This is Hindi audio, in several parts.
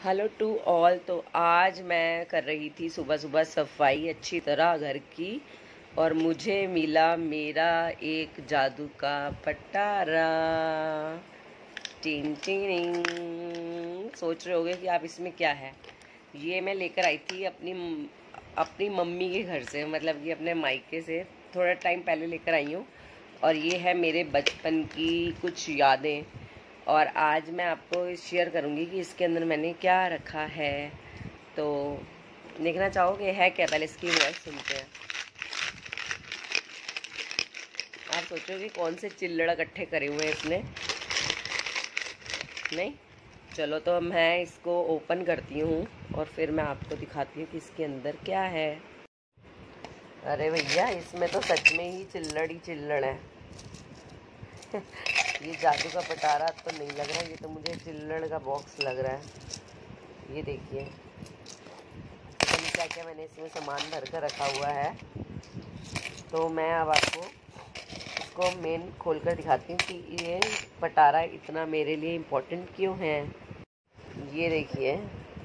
हेलो टू ऑल तो आज मैं कर रही थी सुबह सुबह सफ़ाई अच्छी तरह घर की और मुझे मिला मेरा एक जादू का पटारा। टिन टिन सोच रहे होगे कि आप इसमें क्या है। ये मैं लेकर आई थी अपनी अपनी मम्मी के घर से मतलब कि अपने मायके से। थोड़ा टाइम पहले लेकर आई हूँ और ये है मेरे बचपन की कुछ यादें। और आज मैं आपको शेयर करूँगी कि इसके अंदर मैंने क्या रखा है। तो देखना चाहोगे, है क्या? पहले इसकी वॉइस सुनते हैं। आप सोचोगे कौन से चिल्लड़ इकट्ठे करे हुए हैं इसने। नहीं? चलो तो मैं इसको ओपन करती हूँ और फिर मैं आपको दिखाती हूँ कि इसके अंदर क्या है। अरे भैया, इसमें तो सच में ही चिल्लड़ ही चिल्लड़ है। ये जादू का पटारा तो नहीं लग रहा है ये तो मुझे चिल्लड़ का बॉक्स लग रहा है। ये देखिए। क्या क्या मैंने इसमें सामान भर कर रखा हुआ है। तो मैं अब आपको इसको मेन खोल कर दिखाती हूँ कि ये पटारा इतना मेरे लिए इम्पोर्टेंट क्यों है। ये देखिए,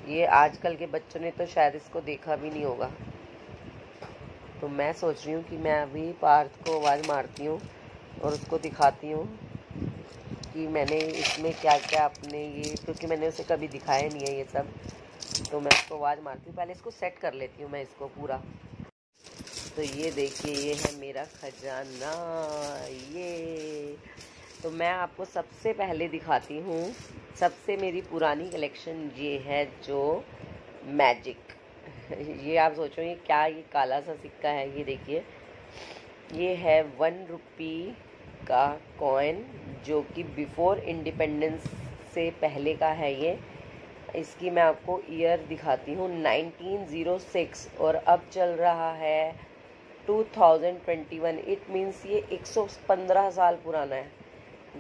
ये आजकल के बच्चों ने तो शायद इसको देखा भी नहीं होगा। तो मैं सोच रही हूँ कि मैं अभी पार्थ को आवाज़ मारती हूँ और उसको दिखाती हूँ। कि मैंने इसमें क्या क्या अपने ये, क्योंकि मैंने उसे कभी दिखाया नहीं है ये सब। तो मैं उसको आवाज़ मारती हूँ। पहले इसको सेट कर लेती हूँ मैं इसको पूरा। तो ये देखिए, ये है मेरा खजाना। ये। तो मैं आपको सबसे पहले दिखाती हूँ। सबसे मेरी पुरानी कलेक्शन ये है जो मैजिक ये आप सोचो, ये क्या, ये काला सा सिक्का है, ये देखिए। ये है वन रुपी का कॉइन जो कि बिफ़ोर इंडिपेंडेंस से पहले का है ये, इसकी मैं आपको ईयर दिखाती हूँ 1906 और अब चल रहा है 2021 इट मीन्स ये 115 साल पुराना है।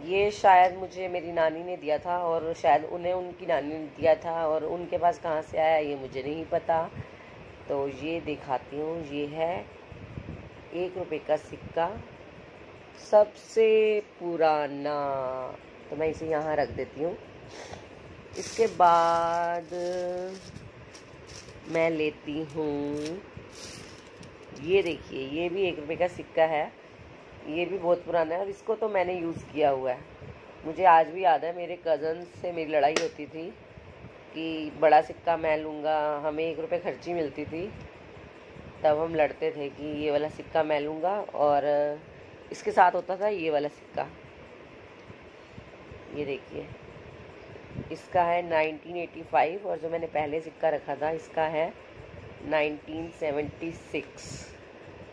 ये शायद मुझे मेरी नानी ने दिया था और शायद उन्हें उनकी नानी ने दिया था और उनके पास कहाँ से आया ये मुझे नहीं पता। तो ये दिखाती हूँ, ये है एक रुपये का सिक्का। सबसे पुराना तो मैं इसे यहाँ रख देती हूँ। इसके बाद मैं लेती हूँ, ये देखिए, ये भी एक रुपये का सिक्का है, ये भी बहुत पुराना है, और इसको तो मैंने यूज़ किया हुआ है। मुझे आज भी याद है, मेरे कज़न से मेरी लड़ाई होती थी कि बड़ा सिक्का मैं लूँगा, हमें एक रुपये खर्ची मिलती थी, तब हम लड़ते थे कि ये वाला सिक्का मैं लूँगा, और इसके साथ होता था ये वाला सिक्का। ये देखिए। इसका है 1985 और जो मैंने पहले सिक्का रखा था, इसका है 1976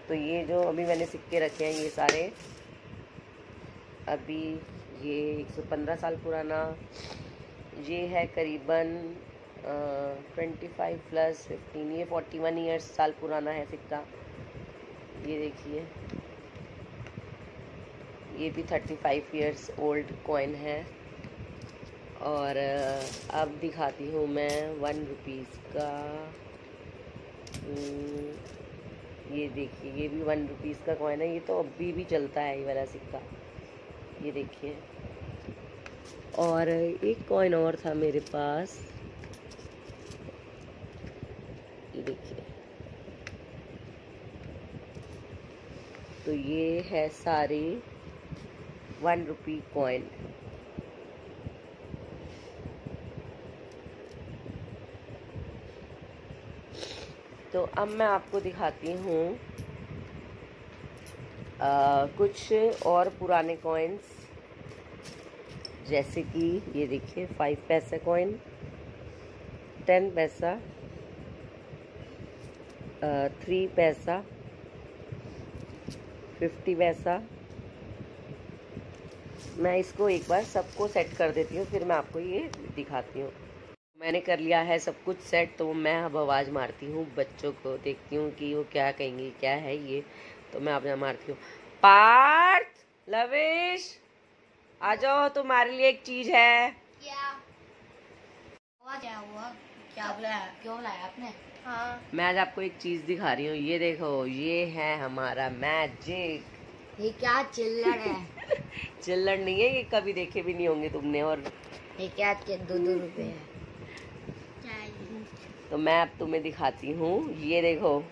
तो ये जो अभी मैंने सिक्के रखे हैं, ये सारे, अभी ये 115 साल पुराना। ये है करीबन ट्वेंटी फाइव प्लस फिफ्टीन, ये फोर्टी वन ईयर्स साल पुराना है सिक्का। ये देखिए। ये भी thirty five years old coin है। और अब दिखाती हूँ मैं वन रुपीज़ का। हम्म, ये देखिए ये भी वन रुपीज़ का कॉइन है। ये तो अभी भी चलता है ये वाला सिक्का ये देखिए। और एक कॉइन और था मेरे पास। ये देखिए। तो ये है सारे वन रुपी कॉइन तो अब मैं आपको दिखाती हूँ कुछ और पुराने कॉइन्स जैसे कि ये देखिए five paisa coin ten paisa three paisa fifty paisa मैं इसको एक बार सबको सेट कर देती हूँ फिर मैं आपको ये दिखाती हूँ। मैंने कर लिया है सब कुछ सेट तो मैं अब आवाज़ मारती हूँ बच्चों को देखती हूँ कि वो क्या कहेंगे क्या है ये। तो मैं अब मारती हूँ। पार्थ लवेश आ जाओ तुम्हारे लिए एक चीज़ है। क्या? क्या हुआ। क्या बुलाया? क्यों बुलाया आपने? हाँ। मैं आज आपको एक चीज़ दिखा रही हूँ ये देखो ये है हमारा मैजिक ये क्या चिल्लर है? चिल्लर नहीं है ये कभी देखे भी नहीं होंगे तुमने और ये क्या के दो दो रुपए है? तो मैं अब तुम्हें दिखाती हूँ। ये देखो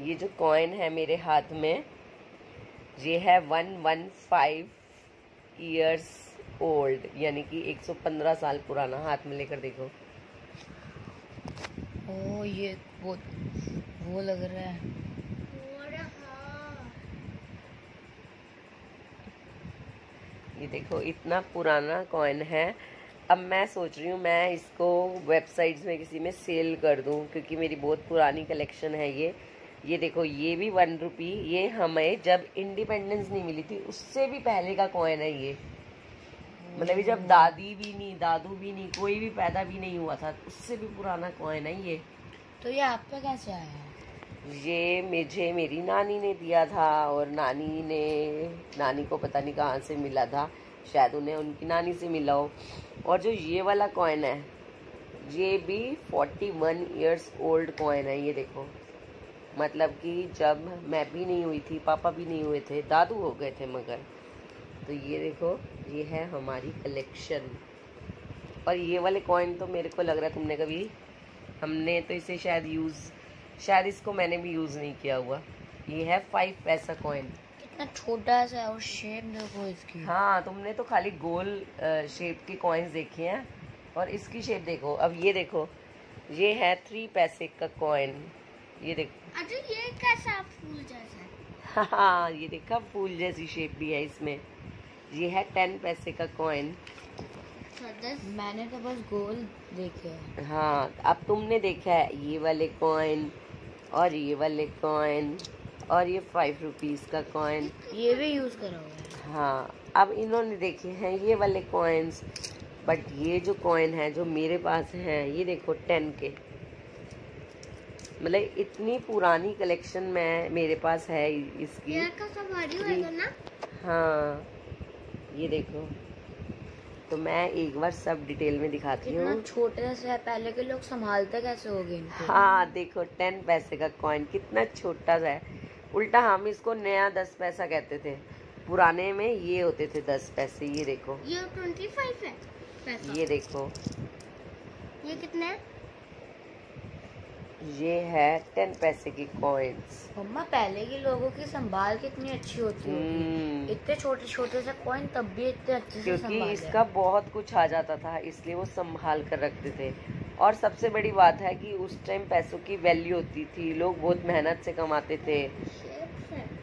ये जो कॉइन है मेरे हाथ में ये है one one five years old यानी कि 115 साल पुराना। हाथ में लेकर देखो। ओ ये वो वो लग रहा है। ये देखो इतना पुराना कॉइन है। अब मैं सोच रही हूँ मैं इसको वेबसाइट्स में किसी में सेल कर दूँ क्योंकि मेरी बहुत पुरानी कलेक्शन है ये। ये देखो ये भी वन रुपी ये हमें जब इंडिपेंडेंस नहीं मिली थी उससे भी पहले का कॉइन है ये। मतलब जब दादी भी नहीं दादू भी नहीं कोई भी पैदा भी नहीं हुआ था उससे भी पुराना कॉइन है ये। तो ये आप पे कैसे आया? ये मुझे, मेरी नानी ने दिया था और नानी ने, नानी को पता नहीं कहाँ से मिला था। शायद उन्हें उनकी नानी से मिला हो। और जो ये वाला कॉइन है, ये भी forty one years old coin है, ये देखो। मतलब कि जब मैं भी नहीं हुई थी, पापा भी नहीं हुए थे, दादू हो गए थे मगर। तो ये देखो, ये है हमारी कलेक्शन और ये वाले कॉइन तो मेरे को लग रहा है तुमने कभी, हमने तो इसे शायद यूज़ शायद इसको मैंने भी यूज़ नहीं किया हुआ। ये है फाइव पैसा कॉइन कितना छोटा सा है और शेप देखो इसकी। हाँ तुमने तो खाली गोल शेप के कॉइन्स देखे हैं और इसकी शेप देखो। अब ये देखो ये है थ्री पैसे का कॉइन ये देखो। अच्छा ये कैसा फूल जैसा हाँ? ये देखा फूल जैसी शेप भी है इसमें। ये है टेन पैसे का कॉइन मैंने तो बस गोल देखे हाँ। अब तुमने देखा है ये वाले कॉइन और ये वाले कॉइन और ये फाइव रुपीज़ का कॉइन ये भी यूज़ करा हुआ हाँ अब इन्होंने देखे हैं ये वाले कॉइन्स बट ये जो कॉइन है जो मेरे पास है ये देखो टेन के। मतलब इतनी पुरानी कलेक्शन में मेरे पास है इसकी। ना? हाँ ये देखो। तो मैं एक बार सब डिटेल में दिखाती हूँ। छोटे से है पहले के लोग संभालते कैसे हो गए हाँ देखो टेन पैसे का कॉइन कितना छोटा सा है। उल्टा हम इसको नया दस पैसा कहते थे। पुराने में ये होते थे दस पैसे ये देखो। ये ट्वेंटी फाइव है पैसा। ये देखो। ये कितना है? ये है टेन पैसे की कॉइन्स मम्मा पहले के लोगों की संभाल कितनी अच्छी होती होगी। इतने छोटे छोटे से कॉइन तब भी इतने अच्छे से क्योंकि संभाले। इसका बहुत कुछ आ जाता था इसलिए वो संभाल कर रखते थे। और सबसे बड़ी बात है कि उस टाइम पैसों की वैल्यू होती थी लोग बहुत मेहनत से कमाते थे।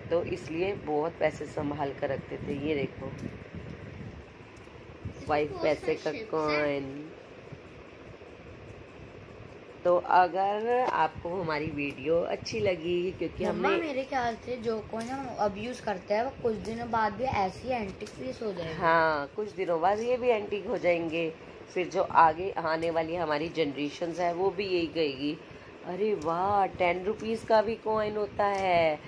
तो इसलिए बहुत पैसे संभाल कर रखते थे। ये देखो वाइफ पैसे का कॉइन तो अगर आपको हमारी वीडियो अच्छी लगी क्योंकि हमने मेरे ख्याल से जो कॉइन हम अब यूज़ करते हैं वो कुछ दिनों बाद भी ऐसी एंटिक पीस हो जाएगा। हाँ कुछ दिनों बाद ये भी एंटीक हो जाएँगे। फिर जो आगे आने वाली हमारी जनरेशन है वो भी यही कहेगी अरे वाह टेन रुपीज़ का भी कॉइन होता है।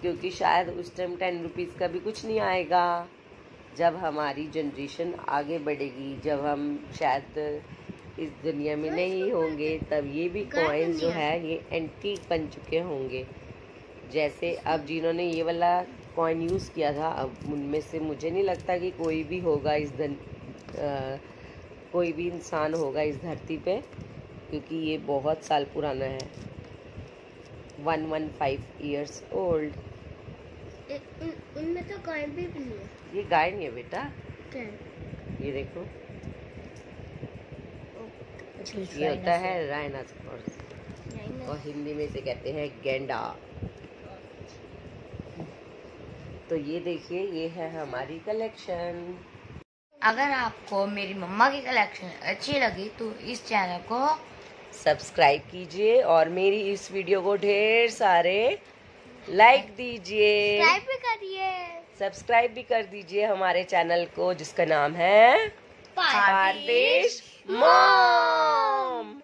क्योंकि शायद उस टाइम टेन रुपीज़ का भी कुछ नहीं आएगा। जब हमारी जनरेशन आगे बढ़ेगी जब हम शायद इस दुनिया में नहीं होंगे तब ये भी कॉइन्स जो है ये एंटीक बन चुके होंगे। जैसे अब जिन्होंने ये वाला कॉइन यूज़ किया था अब उनमें से मुझे नहीं लगता कि कोई भी होगा इस धन कोई भी इंसान होगा इस धरती पे क्योंकि ये बहुत साल पुराना है। One one five years old उनमें तो कॉइन भी नहीं है। ये गाय नहीं है बेटा। ये देखो। ये होता है राइनासोरस और हिंदी में इसे कहते हैं गेंडा। तो ये देखिए ये है हमारी कलेक्शन अगर आपको मेरी मम्मा की कलेक्शन अच्छी लगी तो इस चैनल को सब्सक्राइब कीजिए और मेरी इस वीडियो को ढेर सारे लाइक दीजिए। सब्सक्राइब भी कर दीजिए हमारे चैनल को जिसका नाम है Parvish Mom!